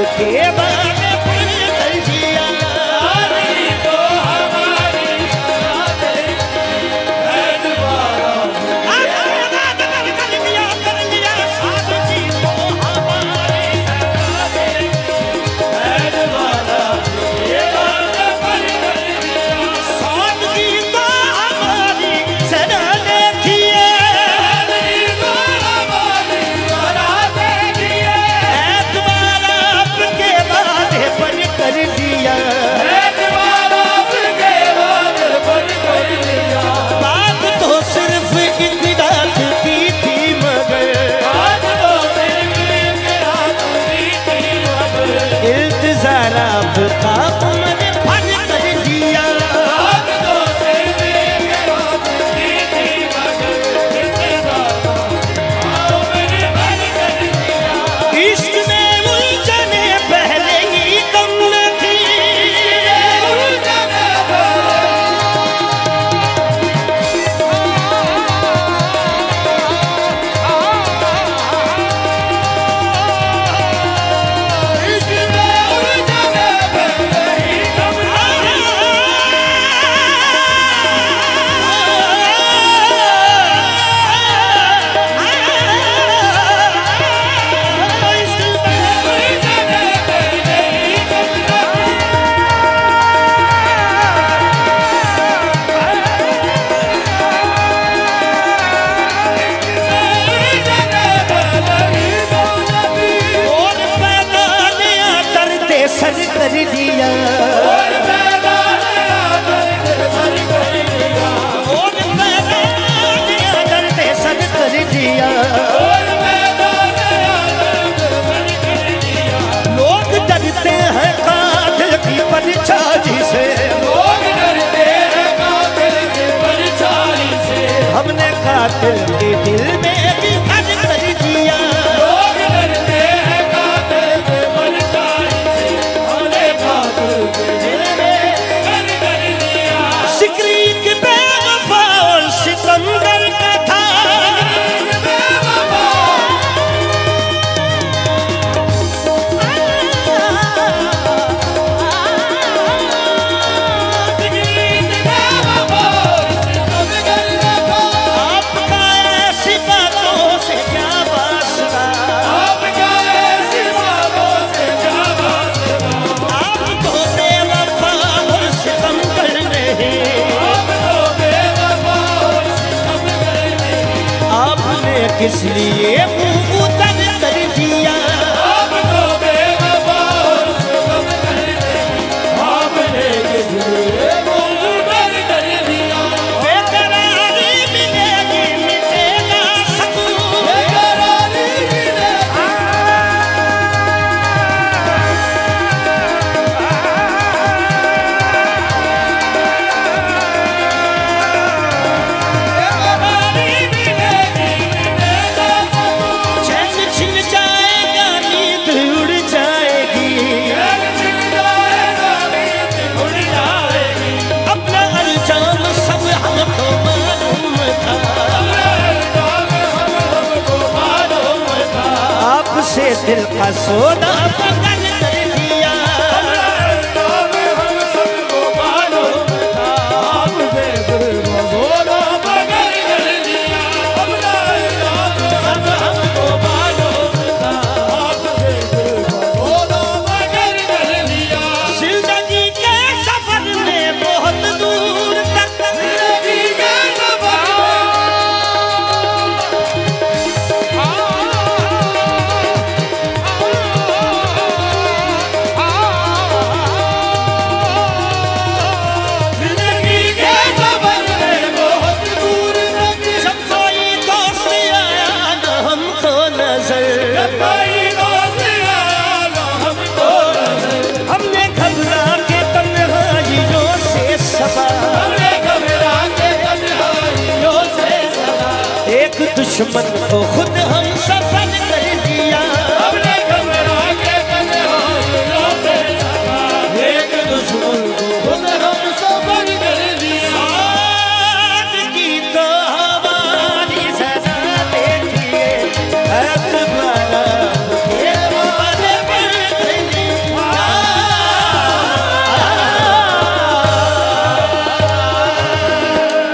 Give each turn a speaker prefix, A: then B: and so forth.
A: the table. दिल के दिल में भी आपने किस लिए मुँह सिर का सोना दुश्मन को खुद